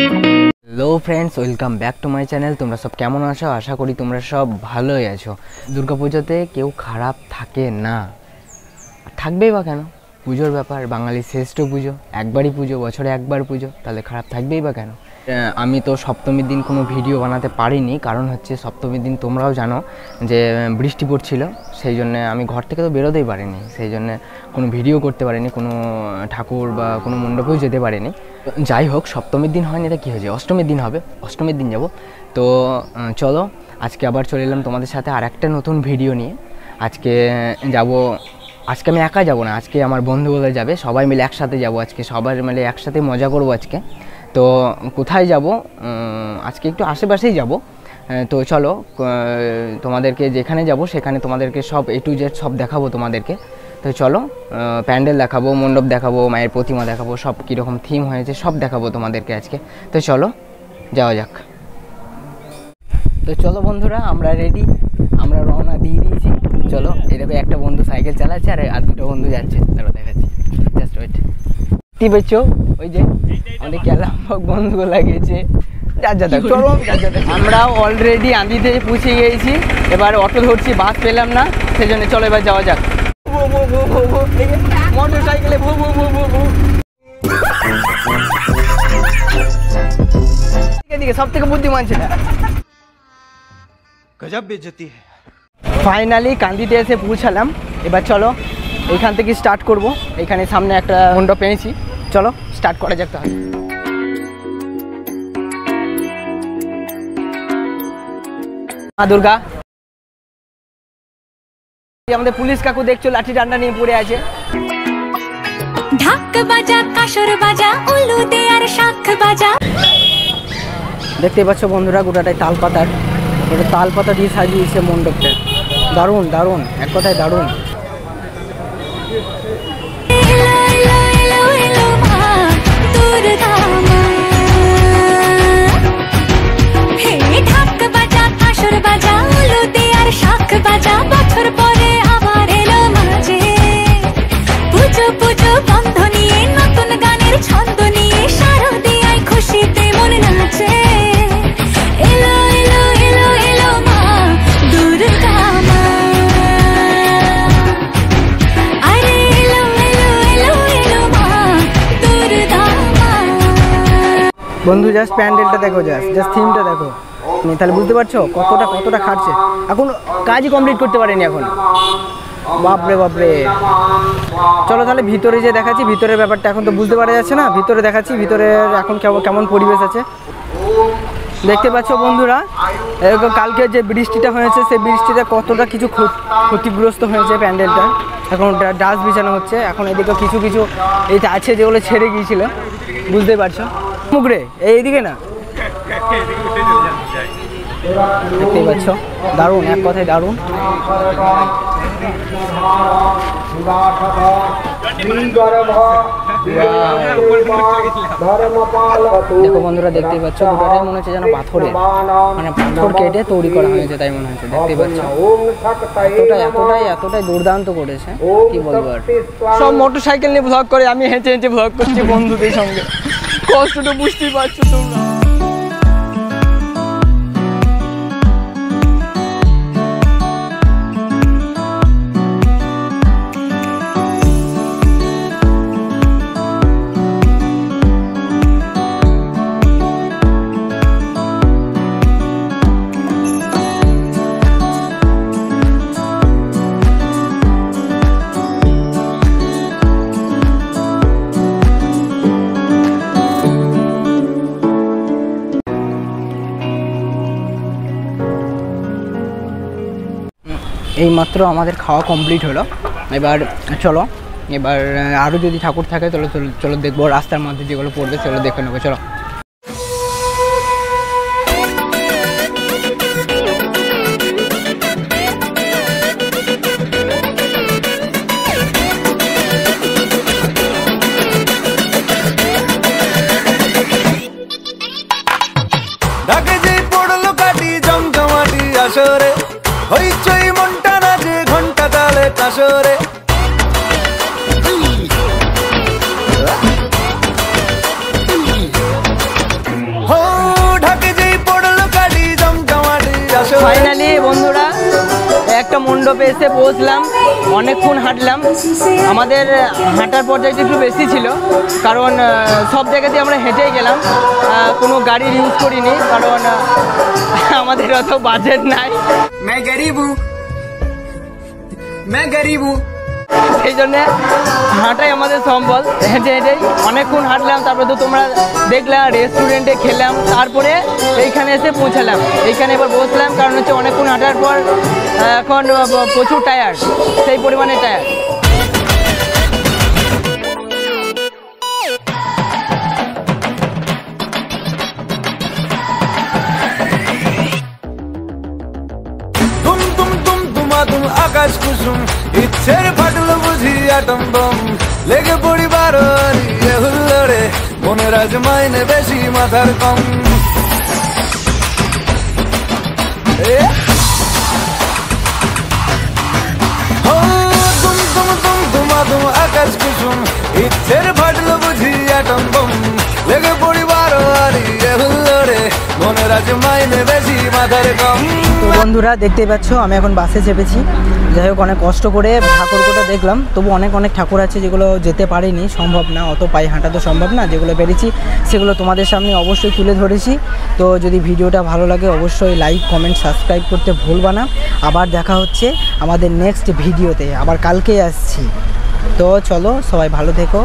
Hello friends welcome back to my channel তোমরা সব কেমন আছো? আশা করি তোমরা সব ভালোই আছো। দুর্গাপুজোতে কেউ খারাপ থাকে না। থাকবেই বা কেন? পুজোর ব্যাপার বাঙালি শ্রেষ্ঠ পুজো, একবারই পুজো, বছরে একবার পুজো, তাহলে খারাপ থাকবেই বা কেন? আমি তো সপ্তমীর দিন কোনো ভিডিও বানাতে পারিনি, কারণ হচ্ছে সপ্তমীর দিন তোমরাও জানো যে বৃষ্টি পড়ছিল, সেই জন্য আমি ঘর থেকে তো বেরোতেই পারিনি, সেই জন্য কোনো ভিডিও করতে পারিনি, কোনো ঠাকুর বা কোনো মণ্ডপেও যেতে পারিনি। যাই হোক, সপ্তমীর দিন হয়নি, এটা কী হয়েছে? অষ্টমীর দিন হবে, অষ্টমীর দিন যাব। তো চলো, আজকে আবার চলে এলাম তোমাদের সাথে আর একটা নতুন ভিডিও নিয়ে। আজকে যাব, আজকে আমি একা যাব না, আজকে আমার বন্ধুগুলো যাবে, সবাই মিলে একসাথে যাব আজকে, সবাই মিলে একসাথে মজা করব আজকে। তো কোথায় যাব? আজকে একটু আশেপাশেই যাব। তো চলো তোমাদেরকে যেখানে যাব, সেখানে তোমাদেরকে সব এ টু জেড সব দেখাবো তোমাদেরকে। তো চলো প্যান্ডেল দেখাবো, মণ্ডপ দেখাবো, মায়ের প্রতিমা দেখাবো, সব কীরকম থিম হয়েছে, সব দেখাবো তোমাদেরকে আজকে। তো চলো, যাওয়া যাক। তো চলো বন্ধুরা, আমরা রেডি আমরা রওনা দিয়ে দিয়েছি। চলো এরকম একটা বন্ধু সাইকেল চালাচ্ছে আর আর দুটো বন্ধু যাচ্ছে। তারা দেখাচ্ছি। জাস্ট ওয়েট দেখতে পেয়েছ? ওই যে অনেক ক্যালাম্বক বন্ধু লাগিয়েছে। যার যা দেখ চলো আমরা অলরেডি আঁদিতে পৌঁছে গিয়েছি। এবার অটো ধরছি বাস পেলাম না সেজন্য চলো এবার যাওয়া যাক। মোটর সাইকেলে ভু ভু ভু ভু ভু। এদিকে সব থেকে বুদ্ধিমান ছিল। ফাইনালি কান্দিতে এসে পৌঁছালাম। এবার চলো এখান থেকে স্টার্ট করব। এখানে সামনে একটা মণ্ডপ পেয়েছি। চলো স্টার্ট করা যাক তাহলে। মা দুর্গা। আমাদের পুলিশ কাকু দেখছ লাঠি ডান্ডা নিয়ে পড়ে আছে। ঢাক বাজা কাসর বাজা উলু দে আর শাখ বাজা। দেখতে পাচ্ছ বন্ধুরা গোটাটাই তাল পাতার তাল পাতা দিয়ে সাজিয়েছে মণ্ডপটা। দারুণ দারুণ এক কথায় দারুণ। বন্ধু জাস্ট প্যান্ডেলটা দেখো জাস্ট জাস্ট থিমটা দেখো। তাহলে বুঝতে পারছ কতটা কতটা খাটছে। এখন কাজই কমপ্লিট করতে পারেনি এখন। বাপরে বাপরে। চলো তাহলে ভিতরে যে দেখাচ্ছি, ভিতরের ব্যাপারটা এখন তো বুঝতে পারা যাচ্ছে না। ভিতরে দেখাচ্ছি, ভিতরের এখন কেমন পরিবেশ আছে। দেখতে পাচ্ছ বন্ধুরা কালকে যে বৃষ্টিটা হয়েছে, সেই বৃষ্টিটা কতটা কিছু ক্ষত- ক্ষতিগ্রস্ত হয়েছে প্যান্ডেলটা। এখন ডাস্ট বিছানো হচ্ছে। এখন এদিকে কিছু কিছু, এই আছে যেগুলো ছেড়ে গিয়েছিল। বুঝতেই পারছ। মুগরে এইদিকে না। দেখতেই পাচ্ছ, দারুণ, এক কথায় দারুণ। দেখো বন্ধুরা, দেখতেই পাচ্ছ গোটাটাই মনে হচ্ছে যেন পাথরের মানে পাথর কেটে তৈরি করা হয়েছে, তাই মনে হচ্ছে, দেখতেই পাচ্ছ। এতটাই এতটাই এতটাই দুর্দান্ত করেছে, কি বলব আর। সব মোটর সাইকেল নিয়ে ভ্লগ করে, আমি হেঁটে হেঁটে ভ্লগ করছি বন্ধুদের সঙ্গে। কষ্টটা বুঝতেই পারছ তোমরা। এই মাত্র আমাদের খাওয়া কমপ্লিট হলো। এবার চলো, এবার আরও যদি ঠাকুর থাকে চলো চলো দেখব রাস্তার মধ্যে যেগুলো পড়বে সেগুলো দেখে নেব, চলো। ঢাকে যে পড়ল কাটি জমজমাটি হইচই নাচে তাসরে। ফাইনালি বন্ধুরা একটা মণ্ডপে এসে পৌঁছলাম অনেকক্ষণ হাঁটলাম। আমাদের হাঁটার পর্যায়টা একটু বেশি ছিল কারণ সব জায়গাতে আমরা হেঁটেই গেলাম। কোনো গাড়ির ইউজ করিনি কারণ আমাদের অত বাজেট নাই। গরিব मैं गरीब हूँ সেই জন্য হাঁটাই আমাদের সম্বল হেঁটে হেঁটেই অনেকক্ষণ হাঁটলাম তারপরে তো তোমরা দেখলাম রেস্টুরেন্টে খেলাম তারপরে এইখানে এসে পৌঁছালাম এইখানে এবার বসলাম কারণ হচ্ছে অনেকক্ষণ হাঁটার পর আহ, এখন আহ, প্রচুর টায়ার সেই পরিমাণে টায়ার আকাশ কুসুম, ইচ্ছের ফাটল বুঝি আটম বম লেগে পড়ি বারো আরিয়ে হুল্লোড়ে মাইনে বেশি মাথার কম। এ তো বন্ধুরা, দেখতেই পাচ্ছ, আমি এখন বাসে চেপেছি। যাই হোক, অনেক কষ্ট করে ঠাকুরকোটা দেখলাম। তবু অনেক অনেক ঠাকুর আছে যেগুলো যেতে পারিনি, সম্ভব না, অত পায়ে হাঁটা তো সম্ভব না, যেগুলো পেরেছি সেগুলো তোমাদের সামনে অবশ্যই তুলে ধরেছি। তো যদি ভিডিওটা ভালো লাগে, অবশ্যই লাইক কমেন্ট সাবস্ক্রাইব করতে ভুলবা না। আবার দেখা হচ্ছে আমাদের নেক্সট ভিডিওতে আবার কালকেই আসছি। তো চলো, সবাই ভালো থেকো।